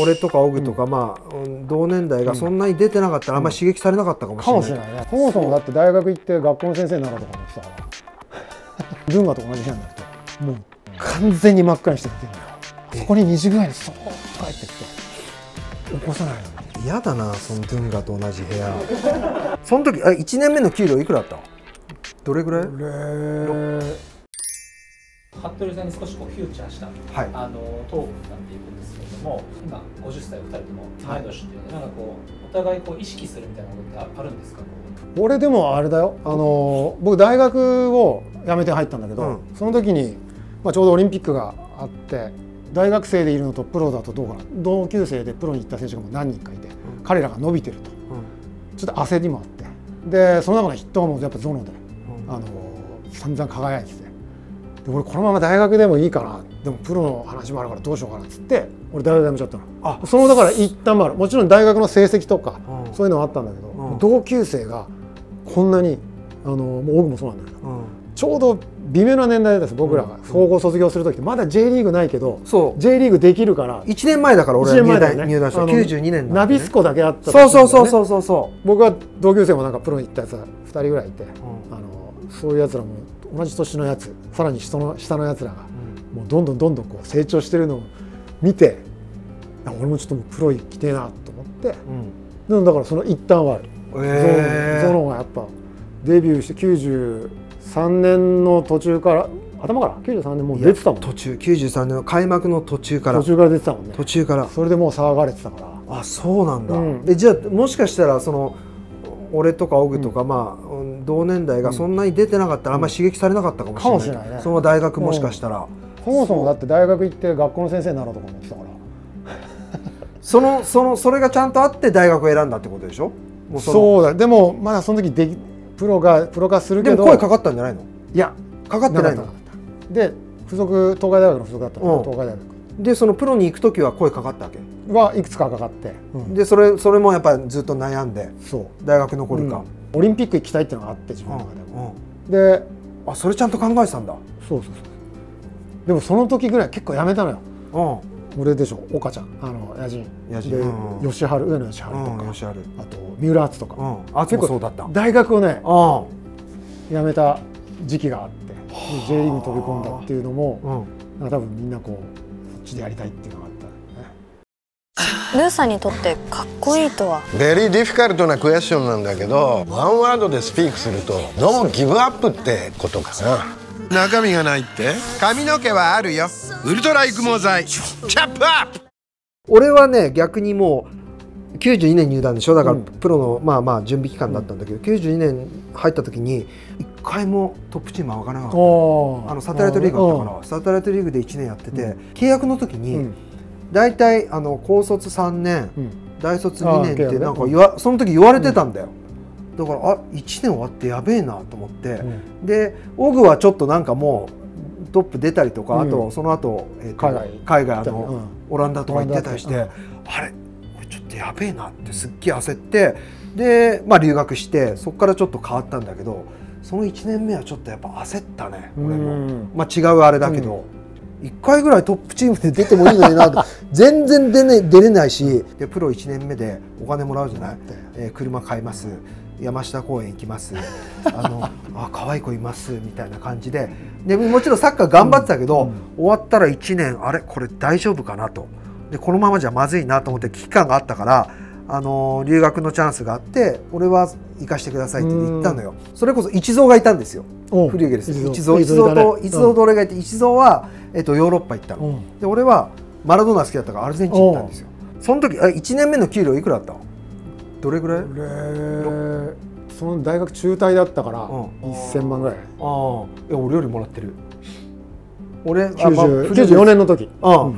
俺とかオグとか、まあうん同年代がそんなに出てなかったらあんまり刺激されなかったかもしかれない,、もしれないね。そもそもだって大学行って学校の先生になろうとか思ってたから。文化と同じ部屋になるともう完全に真っ赤にして寝てるんだよ。そこに2時ぐらいにそーっと帰ってきて。起こさないのに。嫌だなそのドゥンガと同じ部屋。その時あ1年目の給料いくらだったどれぐらい？服部さんに少しこうフューチャーした、はい。あのトークになっていくんですけれども今50歳2人とも同い。年っていうので、なんかこうお互いこう意識するみたいなことってあるんですか？こ俺でもあれだよ。あの僕大学を辞めて入ったんだけど、うん。その時に、まあ、ちょうどオリンピックがあって大学生でいるのとプロだとどうかな同級生でプロに行った選手がもう何人かいて、彼らが伸びてると。ちょっと焦りもあって。でその中の筆頭はもうやっぱゾノで、あの散々輝いててで俺このまま大学でもいいかなでもプロの話もあるからどうしようかなっつって俺大学辞めちゃったの。あそのだから一旦もあるもちろん大学の成績とか、うん。そういうのはあったんだけど、うん。同級生がこんなにあのもう僕もそうなんだけどうん。ちょうど微妙な年代です僕らが。総合卒業する時。ってまだ J リーグないけどそう。J リーグできるから。1年前だから俺一は入団,、ね入団したあの92年なんでね。ナビスコだけあったそうそうそううそうそう。そ僕は同級生もなんかプロに行ったやつが2人ぐらいいて、ん。あのそういうやつらも同じ年のやつさらに下の下のやつらがもうどんどんどんどんこう成長してるのを見てあ俺もちょっともうプロ行きてえなと思って。う、うん。でもだからその一端はある、へー。ゾノがやっぱデビューして93年の途中から頭から？93年もう出てたもん。途中93年の開幕の途中から。途中から出てたもんね。途中から。それでもう騒がれてたから。あそうなんだ、うん。えじゃあもしかしたらその俺とかオグとか、まあうん同年代がそんなに出てなかったらあんまり刺激されなかったかもしれない,、かもしれないね。その大学もしかしたら、そもそもだって大学行って学校の先生になろうとか思ってたから。そのそのそれがちゃんとあって大学を選んだってことでしょ？もうそのそうだ。でもまだその時できプロがプロ化するけど。でも声かかったんじゃないの？いや。かかってないの。で付属東海大学の付属だったの、うん。東海大学。でそのプロに行く時は声かかったわけ？はいくつかかかって、うん。でそれそれもやっぱりずっと悩んでそう。大学残るか、うんオリンピック行きたいっていうのがあって自分うんの中でも、うんであそれちゃんと考えてたんだ。そうそうそう。でもその時ぐらい結構やめたのよ。うん。俺でしょ岡ちゃん。あの野人。野人。で、うんうん。吉春上野吉春とか、うんよしあと三浦敦とか、うん。あつもそうだった。大学をねあ辞めた時期があって J リーグに飛び込んだっていうのもあうん。なんか多分みんなこうそっちでやりたいっていうのルー。さんにとってかっこいいとは？ベリーディフィカルトなクエスチョンなんだけどワンワードでスピークすると「ノーギブアップ」ってことかな。中身がないって。髪の毛はあるよ。ウルトラ育毛剤。チャップアップ。俺はね逆にもう92年入団でしょ？だからうん。プロのまあまあ準備期間だったんだけど、92年入った時に一回もトップチームは分からなかった。おあのサテライトリーグだったからサテライトリーグで1年やってて、うん。契約の時に、うん大体あの高卒3年、うん。大卒2年ってなんか言わその時言われてたんだよ、だからあ1年終わってやべえなと思って、でオグはちょっとなんかもうトップ出たりとか、うん。あとその後、えーと海外。海外あの、うん。オランダとか行ってたりして、あれ？ちょっとやべえなってすっげえ焦って。で、まあ、留学してそこからちょっと変わったんだけどその1年目はちょっとやっぱ焦ったね俺も、うん。まあ、違うあれだけど、1回ぐらいトップチームで出てもいいのになと 全然出,、ね、出れないしでプロ1年目でお金もらうじゃない、えー車買います。山下公園行きます。あのあ可愛い子います。みたいな感じで。でもちろんサッカー頑張ってたけど、終わったら1年あれ？これ大丈夫かな？と。でこのままじゃまずいなと思って危機感があったから、あのー留学のチャンスがあって俺は行かしてくださいって言ったのよ、それこそ一蔵がいたんですよ。フリューゲルス一蔵。一蔵と一蔵と俺がいて一蔵は、えっと、ヨーロッパ行ったの、う。んで俺はマラドーナ好きだったからアルゼンチン行ったんですよ。その時あ1年目の給料いくらだったどれぐらい？俺その大学中退だったからうん。1000万ぐらい。ああ。俺よりもらってる？俺あまあ90フリューゲルス。94年の時。フ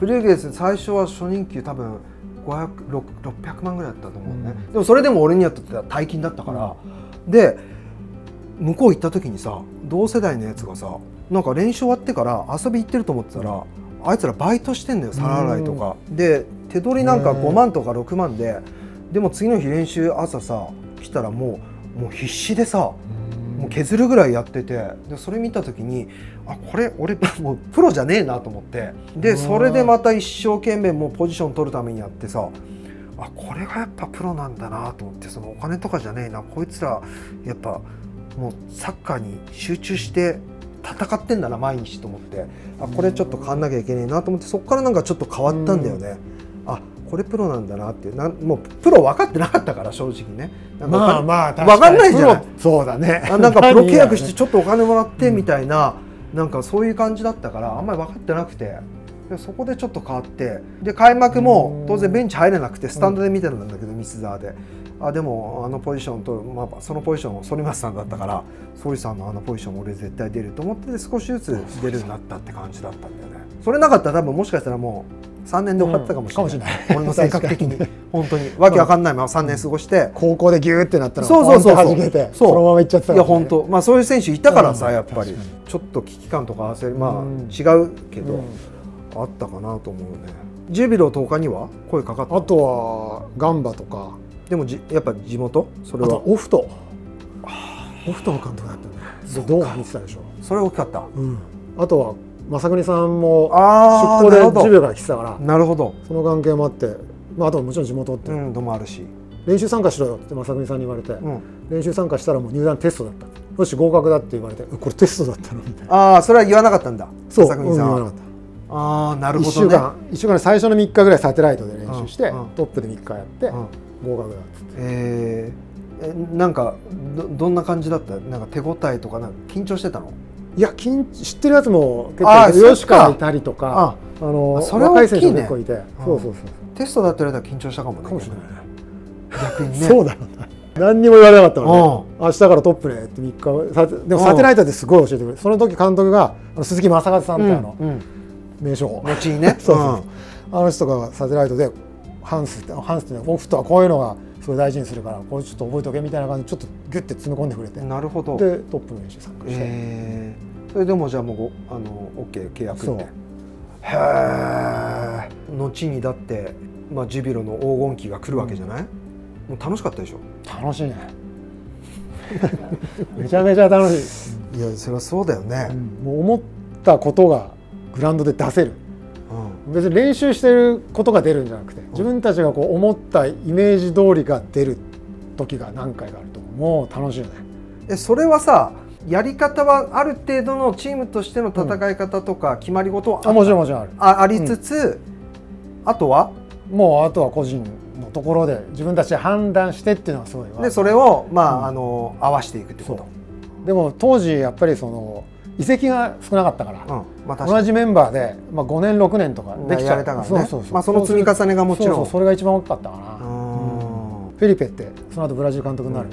リューゲルス最初は初任給多分500 600万ぐらいだったと思うね、でもそれでも俺にはとっては大金だったから、で向こう行った時にさ同世代のやつがさなんか練習終わってから遊び行ってると思ってたらあいつらバイトしてんだよ皿洗いとか、で手取りなんかうん5万とか6万ででも次の日練習朝さ来たらもうもう必死でさももう削るぐらいやっててでそれ見た時にあこれ俺 もうプロじゃねえなと思って。でそれでまた一生懸命もうポジション取るためにやってさあこれがやっぱプロなんだなと思ってそのお金とかじゃねえなこいつらやっぱもうサッカーに集中して戦ってんだな毎日と思って。あこれちょっと変わんなきゃいけないなと思ってそこからなんかちょっと変わったんだよね。あこれプロなんだなってなんもうプロ分かってなかったから正直ね。まあまあ分かんないじゃない。プロそうだね。あなんか プロ契約してちょっとお金もらってみたいな、なんかそういう感じだったからあんまり分かってなくてでそこでちょっと変わってで開幕も当然ベンチ入れなくてスタンドで見てるんだけど三沢で。あでもあのポジションと、まあ、そのポジション反町さんだったから反さんのあのポジション俺絶対出ると思って少しずつ出るようになったって感じだったんだよね。それなかったら多分もしかしたらもう3年で終わってたかもしれない,、うん 俺の性格的に。本当に。わけわかんないまま3年過ごして、高校でギューってなったらそうそうそう。そう。そのまま行っちゃってたいや本当。まあそういう選手いたからさ、うん。やっぱり。ちょっと危機感とか焦りまあ、うん。違うけど、あったかなと思うね。ジュビロ10日には？声かかった？あとはガンバとか。でもじやっぱ地元？それは？オフト。オフトの監督だったね。でドーハ見てたでしょ、それ大きかった。うん、あとは正國さんもあ出向でーなるほど。ジュビロから来てたから。なるほど。その関係もあって、まあ、あとはもちろん地元って、うんのもあるし、練習参加しろよって正國さんに言われて、うん、練習参加したらもう入団テストだった。よし合格だって言われて。これテストだったの？みたいな。ああそれは言わなかったんだ。そう、坂国さんは。うん言わなかっああなた1るほどね。週間一週間で最初の3日ぐらいサテライトで練習して、トップで3日やって、うん。合格だっつって。えー。えなんかどどんな感じだった？なんか手応えとかなんか緊張してたの？いや緊知ってるやつも結構吉川いたりとかあのあそれは若い選手も結構いて、そうそうそうテストだったら緊張したかもね。かもしれない逆にね。そうだろうな何にも言われなかったのね。明日からトップねって3日さでもサテライトってすごい教えてくれる。その時監督があの鈴木正和さんってあの、うんうん名称。後にね。そうそうあの人がサテライトでハンスってハンスってねオフとはこういうのがすごい大事にするからこれちょっと覚えておけみたいな感じでちょっとギュッて詰め込んでくれて。うんなるほど。でトップの練習参加して、えー、それでもじゃあもうごあの OK 契約そう。ってへえ後にだって、まあ、ジュビロの黄金期が来るわけじゃない、もう楽しかったでしょ？楽しいね。めちゃめちゃ楽しい、いやそれはそうだよね、もう思ったことがグラウンドで出せる。うん。別に練習してることが出るんじゃなくて自分たちがこう思ったイメージ通りが出る時が何回かあるともう楽しいよね。えそれはさやり方はある程度のチームとしての戦い方とか決まり事はあ,、あもちろんもちろんある。あありつつ、あとは？もうあとは個人のところで自分たちで判断してっていうのがすごいわ。でそれを、まああの合わせていくってこと。でも当時やっぱりその移籍が少なかったから、うんまあ、同じメンバーで、まあ、5年6年とかできちゃう。やれたからね。そうそうそう。まあその積み重ねがもちろん。それが一番大きかったかな、うん。フェリペってその後ブラジル監督になる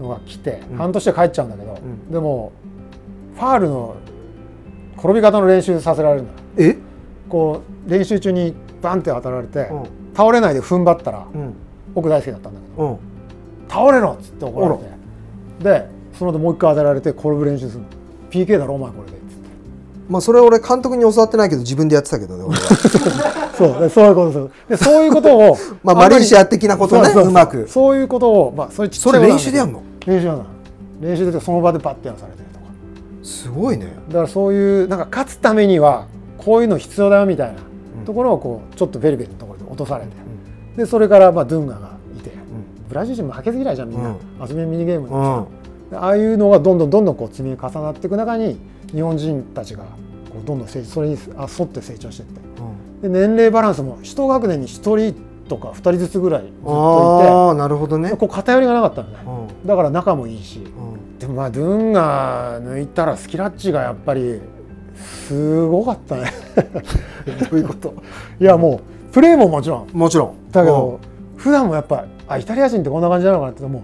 のが来て、半年で帰っちゃうんだけど、ん。でもファールの転び方の練習させられるんだ。え？こう練習中にバンって当たられて、うん。倒れないで踏ん張ったら、うん。僕大好きだったんだけどうん。倒れろっつって怒られてでその後もう一回当てられて転ぶ練習するの PK だろお前これで。まあそれ俺監督に教わってないけど自分でやってたけどね俺は。そうでそういうことそうでそういうことを まあマレーシア的なことねそうまく。そういうことをまあそれそれ練習でやんの？練習なの。練習でその場でバッてやらされてるとかすごいね。だからそういうなんか勝つためにはこういうの必要だよみたいなところをこうちょっとベリベリのところで落とされて、でそれからまあドゥンガがいて、ブラジル人も負けず嫌いじゃんみんな、うん。遊びのミニゲームうんああいうのがどんどんどんどんこう積み重なっていく中に日本人たちがこうどんどんそれにあ沿って成長していって。で年齢バランスも一学年に1人とか2人ずつぐらいずっとああなるほどね。いてこう偏りがなかったのね、うん。だから仲もいいし。うん。でもまあドゥンが抜いたらスキラッチがやっぱりすごかったね。どういうこと？いやもうプレーももちろん。もちろん。だけど普段もやっぱあイタリア人ってこんな感じなのかなってもう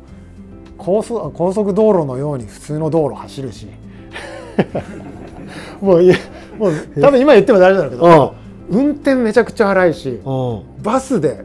高速高速道路のように普通の道路走るし。もういやもう多分今言っても大丈夫だけど運転めちゃくちゃ荒いしうん。バスで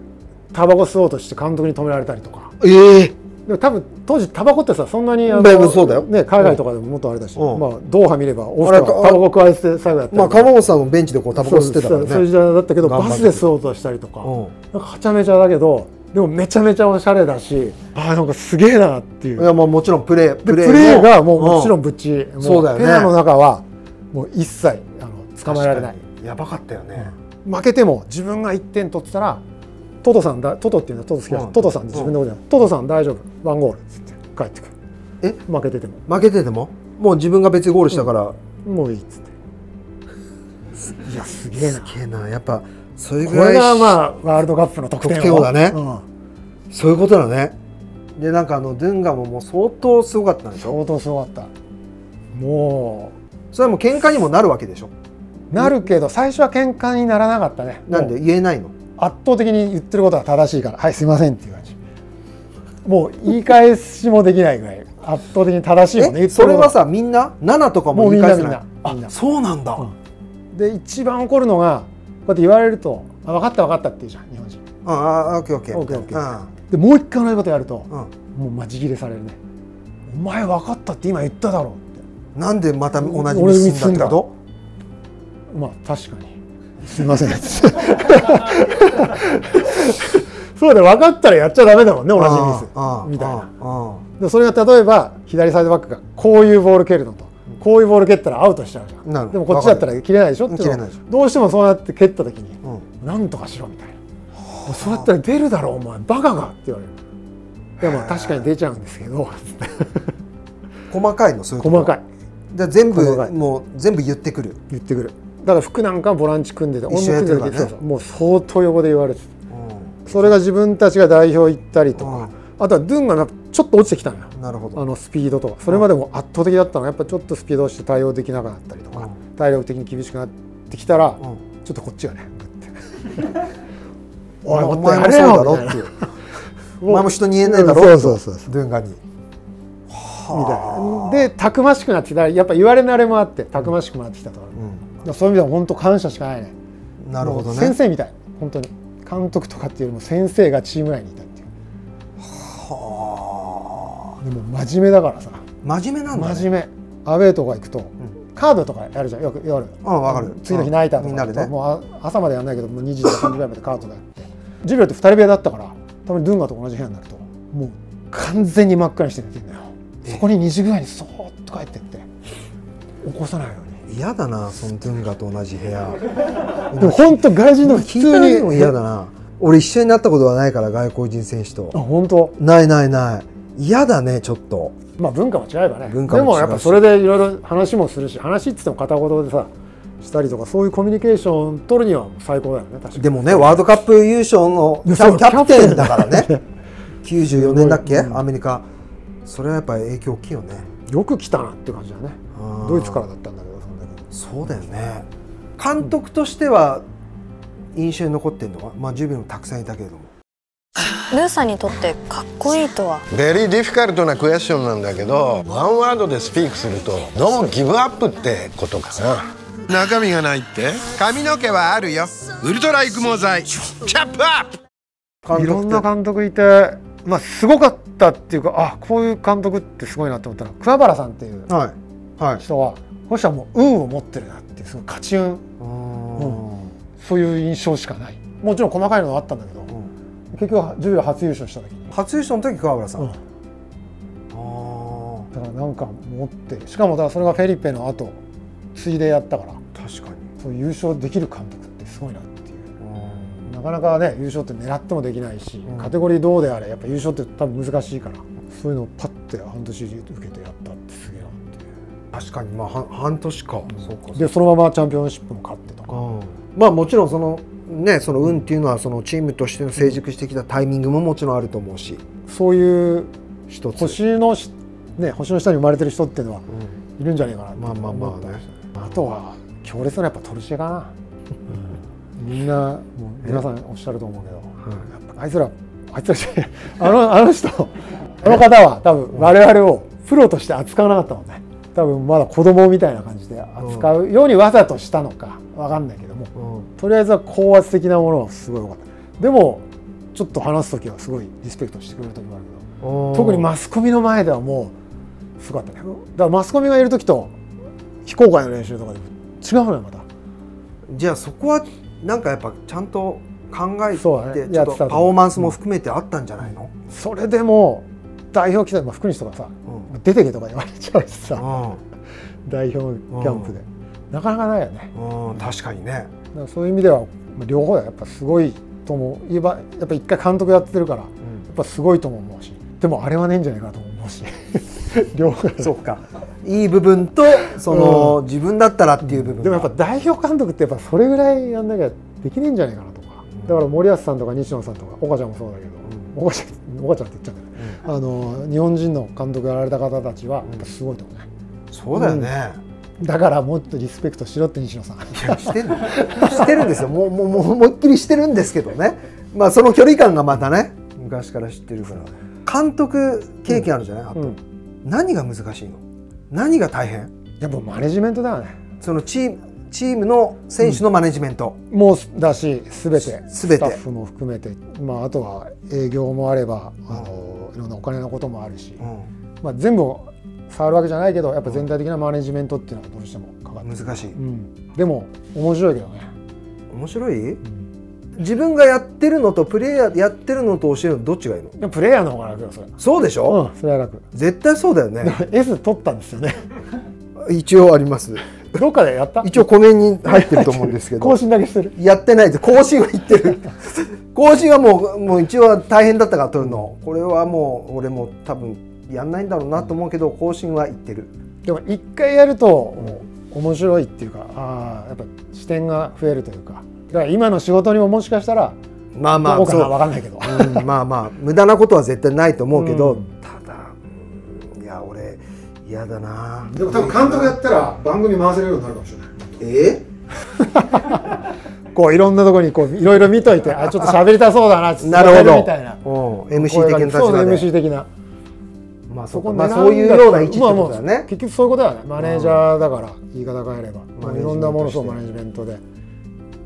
タバコ吸おうとして監督に止められたりとか。ええ。でも多分当時タバコってさそんなにあのだいぶそうだよ。ね、海外とかでももっとあれだし、うん。まあ、ドーハ見ればオフタバコ加えて最後やったりまあ鎌本さんもベンチでこうタバコ吸ってたからそうそういう時ね代だったけどバスで吸おうとしたりとか、うん。なんかはちゃめちゃだけどでもめちゃめちゃおしゃれだしあーなんかすげえなっていう。いやまあもちろんプレーでプレープレーがもううん。もちろんぶっちもそうだよね。ペアの中はもう一切あの捕まえられない。やばかったよね、負けても自分が1点取ってたらトトさんだトトっていうのはトト好きだ、うん。トトさん自分のことじゃない、トトさん大丈夫。ワンゴール。っつって帰ってくる。え？負けてても。負けてても？もう自分が別にゴールしたから、もういいっつって。いやすげえな。すげえな。やっぱそれこぐらいれがまあワールドカップの得点王。だね。うん。そういうことだね。でなんかあのドゥンガももう相当すごかったんでしょ？相当すごかった。もそれはもう喧嘩にもなるわけでしょ？うなるけど最初は喧嘩にならなかったね。なんで？言えないの？圧倒的に言ってることは正しいから。はいすいませんっていう感じ。もう言い返しもできないぐらい。圧倒的に正しいもんね。それはさみんな？7とかも言い返せない？あそうなんだ、うん。で一番怒るのがこうやって言われると「あ分かった分かった」って言うじゃん日本人。ああオッケーオッケーオッケーオッケーうん。でもう一回同じことやるとうん。もうマジ切れされるね「お前分かったって今言っただろ」ってなんでまた同じミスすんだってこまあ確かに。すみません。そうだよ分かったらやっちゃダメだもんねと同じミス。みたいな。でそれが例えば左サイドバックがこういうボール蹴るのとこういうボール蹴ったらアウトしちゃうじゃん。でもこっちだったら切れないでしょ？ってどうしてもそうやって蹴った時にうん。なんとかしろみたいな。そうやったら出るだろうお前。バカがって言われる。でも確かに出ちゃうんですけど。細かいのそういうこと？細かい。で全部もう全部言ってくる、言ってくる。だから服なんかボランチ組んでて一緒やってるからね。そうそう。もう相当横で言われてうそれが自分たちが代表行ったりとか、うん。あとはドゥンがちょっと落ちてきたのよ。ん、なるほど。あのスピードとかそれまでも圧倒的だったの。がやっぱちょっとスピード落ちて対応できなくなったりとか、うん。体力的に厳しくなってきたら、うんちょっとこっちがねグッておいもお前もそうだろっていう。お前も人に言えないだろそうそうそうそう。ドゥンガにみたいな。でたくましくなってきた。らやっぱ言われ慣れもあってたくましくなってきたとか、うそういう意味では本当感謝しかないね。ん、なるほどね。先生みたい。本当に。監督とかっていうよりも先生がチーム内にいたでも真面目だからさ。あ真面目なんだ、ね、真面目。アウェーとか行くと、カードとかやるじゃん。よくやるうんわかる。次の日ナイターとか行くとみんね。もうあ朝までやんないけどもう2時とか3時ぐらいまでカードがやって。ジュビロって2人部屋だったからたまにドゥンガと同じ部屋になるともう完全に真っ赤にして寝てんだよ。そこに2時ぐらいにそーっと帰ってって。起こさないように。嫌だなそのドゥンガと同じ部屋。でも本当外人の普通に嫌だな。俺一緒になったことはないから外国人選手と。あ本当？ないないない嫌だねちょっと。まあ文化も違えばね。文化でもやっぱそれでいろいろ話もするし話っつっても片言でさしたりとかそういうコミュニケーション取るには最高だよね確かに。でもねワールドカップ優勝のキャプテン。だからね。94年だっけ、うん。アメリカ。それはやっぱり影響大きいよね。よく来たなっていう感じだね。ドイツからだったんだけどその時。そうだよね。監督としては印象に残ってるのは、まあ、ジュビロもたくさんいたけれども ルーさんにとってかっこいいとは？ very difficult な question なんだけどワンワードでスピークするとノーギブアップってことかな。中身がないって？髪の毛はあるよ。ウルトラ育毛剤。チャップアップ！いろんな監督いてまあすごかったっていうかあこういう監督ってすごいなと思ったら桑原さんっていうはい。はい。人はこの人はもう運を持ってるなっていうすごい勝ち運。うー。ん。そういう印象しかない。もちろん細かいのはあったんだけど、結局ジュビロ初優勝した時に、初優勝の時川原さん、うん。あー。だからなんか持ってしかもだからそれがフェリペの後ついでやったから確かに。そう優勝できる監督ってすごいなっていう。なかなかね優勝って狙ってもできないし、ん。カテゴリーどうであれやっぱ優勝って多分難しいからそういうのをパッて半年受けてやったってすげえなっていう。確かにまあは半年か、そうか。でそのままチャンピオンシップも勝ってとか。うん。まあもちろんそのねその運っていうのはそのチームとしての成熟してきたタイミングももちろんあると思うしそういう一つ。星のし、ね、星の下に生まれてる人っていうのはうん。いるんじゃないかなってまあまあまあね。あとは強烈なやっぱトルシエかな、みんなもう皆さんおっしゃると思うけど、やっぱあいつらあいつらじゃない あのあの人あの方は多分我々をプロとして扱わなかったもんね。多分まだ子供みたいな感じで扱うようにわざとしたのかわかんないけども。うん。とりあえずは高圧的なものはすごい良かった。でもちょっと話す時はすごいリスペクトしてくれる時もあるけど。特にマスコミの前ではもうすごかったね。だからマスコミがいる時と非公開の練習とかで違うのよまた。じゃあそこはなんかやっぱちゃんと考えてね。ょっととパフォーマンスも含めてあったんじゃないの、それでも代表来た、まあ、福西とかさ、出てけとか言われちゃうしさ、代表キャンプで、なかなかないよね。うん、うん、確かにね。そういう意味ではまあ両方ややっぱすごいと思う。言えばやっぱ一回監督やってるから、やっぱすごいとも思うし。でもあれはねえんじゃないかとも思うし。両方そうか。いい部分とその、自分だったらっていう部分でもやっぱ代表監督ってやっぱそれぐらいやんなきゃできねえんじゃないかなとか、だから森保さんとか西野さんとか岡ちゃんもそうだけど、岡ちゃん。岡ちゃんって言っちゃうけど、あの日本人の監督やられた方たちはやっぱすごいと思うね、そうだよね、だからもっとリスペクトしろって西野さん。してる。してるんですよ。もうもうもう思いっきりしてるんですけどね。まあその距離感がまたね昔から知ってるから。監督経験あるじゃない、あと、うん何が難しいの？何が大変？やっぱマネジメントだよね。そのチームチームの選手のマネジメント、もうだしすべて。スタッフも含めて、まあ、あとは営業もあればあのいろんなお金のこともあるし、うん。まあ、全部触るわけじゃないけどやっぱ全体的なマネジメントっていうのはどうしてもかかってる、難しい。うん、でも面白いけどね、面白い？自分がやってるのとプレイヤーやってるのと教えるのどっちがいいの？でもプレイヤーの方が楽よそれ。そうでしょ、うんそれは楽。絶対そうだよね。S 取ったんですよね。一応あります。どっかでやった？一応コメに入ってると思うんですけど。更新だけしてる。やってないです。更新は言ってる。更新はもうもう一応は大変だったから取るの。これはもう俺も多分やんないんだろうなと思うけど更新は言ってる。でも一回やると面白いっていうかああやっぱ視点が増えるというか。だから今の仕事にももしかしたらまあまどうかなあそう分かんないけど。う。んまあまあ無駄なことは絶対ないと思うけど、うん。ただうんいや俺嫌だな。でも多分監督やったら番組回せるようになるかもしれない。え？こういろんなところにこういろいろ見といてあちょっと喋りたそうだなっつってなるほどみたいな。うん、MC 的な立そう場で MC 的なまあそそここまあそういうような位置ってことだよまあ結局そういうことだよね。マネージャーだから言い方変えれば、まあ、いろんなものそうマネジメントで。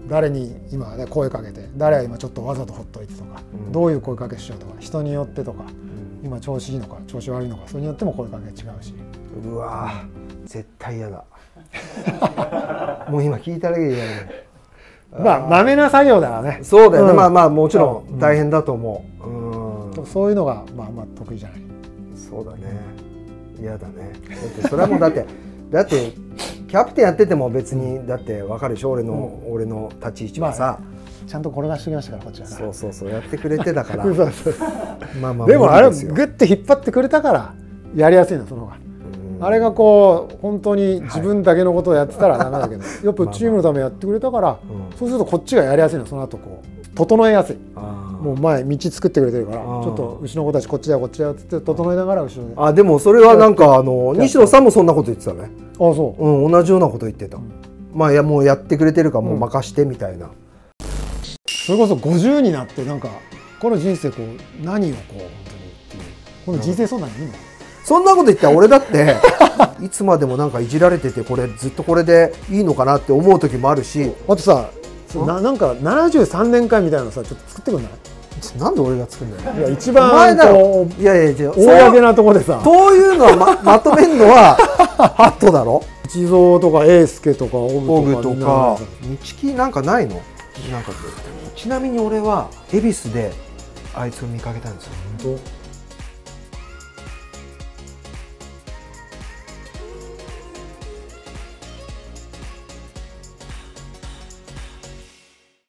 誰に今ね声かけて誰は今ちょっとわざとほっといてとか、どういう声かけしようとか。人によってとか、今調子いいのか調子悪いのか。それによっても声かけ違うし。うわー。絶対嫌だ。もう今聞いただけで嫌だねまあまめな作業だよね。そうだよね、うん。まあまあもちろん大変だと思う。そういうのがまあまあ得意じゃないそうだね。嫌だね。だってそれはもうだって だってキャプテンやってても別にだって分かるでしょ？俺の、俺の立ち位置はさ、ちゃんと転がしてきましたからこっちはそうそうそうやってくれてだから。まあまあでもあれグッて引っ張ってくれたからやりやすいのその方が。あれがこう本当に自分だけのことをやってたらダメだけど、やっぱチームのためやってくれたから、そうするとこっちがやりやすいのその後こう整えやすい。あもう前道作ってくれてるからちー。ょっとうちの子たちこっちだよこっちだよって言って整えながら後ろで。ああでもそれはなんかあの西野さんもそんなこと言ってたね。そう。ん同じようなこと言ってた、まあいやもうやってくれてるからもう任してみたいな、うそれこそ50になってなんかこの人生こう何をこう本当にっていう。この人生相談にいいの？そんなこと言ったら俺だって いつまでもなんかいじられててこれずっとこれでいいのかなって思う時もあるし。あとさななんか73年会みたいなのさちょっと作ってくんない？なんで俺が作るんだよ。いや一お前番だろいやいや違う公なとこでさ。そういうのはま まとめるのはハットだろ？地蔵とか英介とかオオグとか。みんなか日記なんかないの？なんかちなみに俺は恵比寿であいつを見かけたんですよ